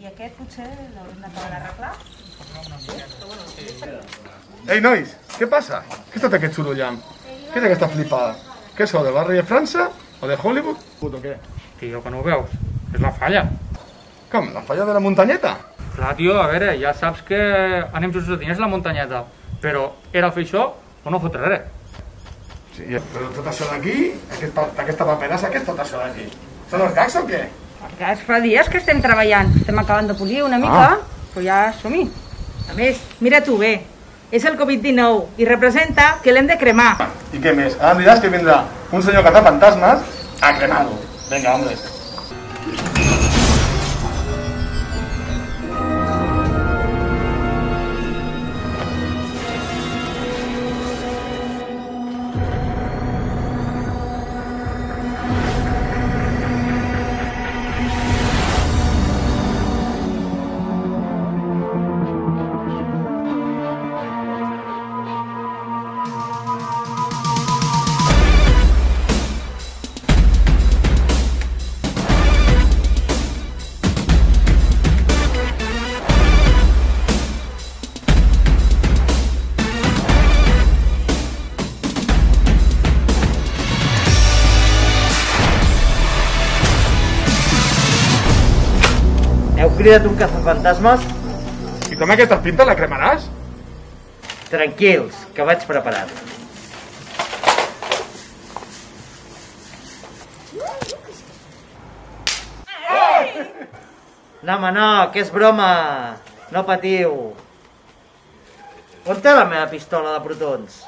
I aquest potser l'haurem d'acabar d'arreglar. Ei, nois, què passa? Què és tot aquest sorollam? Què és aquesta flipada? Què sou, del barri de França? O de Hollywood? O què? Tio, que no ho veus? És la falla. Com, la falla de la muntanyeta? Clar, tio, a veure, ja saps que anem els diners a la muntanyeta, però era fer això o no fotre res. Sí, però tot això d'aquí, aquest, aquesta paperassa, què és tot això d'aquí? Són els gags o què? Ja fa dies que estem treballant. Estem acabant de polir una mica, Ah. però ja som-hi. A més, mira tu bé, és el Covid-19 i representa que l'hem de cremar. I què més? Ara em diràs que vindrà un senyor fantasmes a cremar-ho. Vinga, hombre. Heu cridat un cazafantasmes? I tu amb aquestes pintes la cremaràs? Tranquils, que vaig preparat. No, home, no, que és broma. No patiu. On té la meva pistola de protons?